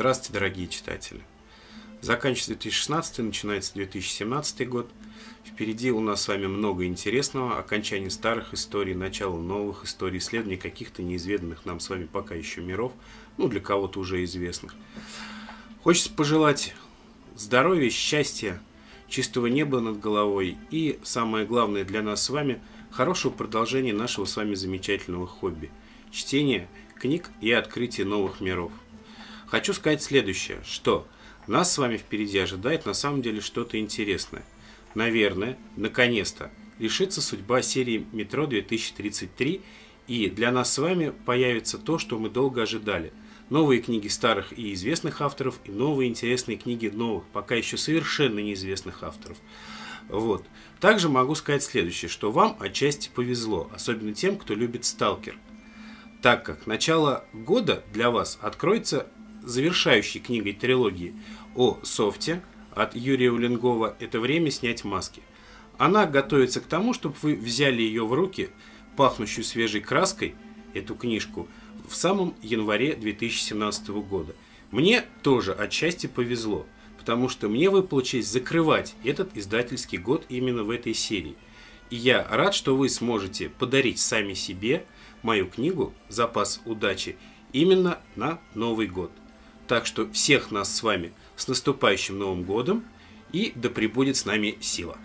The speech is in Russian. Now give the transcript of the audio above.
Здравствуйте, дорогие читатели! Заканчивается 2016, начинается 2017 год. Впереди у нас с вами много интересного. Окончание старых историй, начало новых историй, исследование каких-то неизведанных нам с вами пока еще миров, ну, для кого-то уже известных. Хочется пожелать здоровья, счастья, чистого неба над головой и, самое главное для нас с вами, хорошего продолжения нашего с вами замечательного хобби – чтения книг и открытия новых миров. Хочу сказать следующее, что нас с вами впереди ожидает на самом деле что-то интересное. Наверное, наконец-то, решится судьба серии «Метро 2033», и для нас с вами появится то, что мы долго ожидали. Новые книги старых и известных авторов, и новые интересные книги новых, пока еще совершенно неизвестных авторов. Вот. Также могу сказать следующее, что вам отчасти повезло, особенно тем, кто любит «Сталкер», так как начало года для вас откроется завершающей книгой трилогии о софте от Юрия Улингова «Это время снять маски». Она готовится к тому, чтобы вы взяли ее в руки, пахнущую свежей краской, эту книжку, в самом январе 2017 года. Мне тоже отчасти повезло, потому что мне выпала честь закрывать этот издательский год именно в этой серии. И я рад, что вы сможете подарить сами себе мою книгу «Запас удачи» именно на Новый год. Так что всех нас с вами с наступающим Новым Годом и да пребудет с нами сила.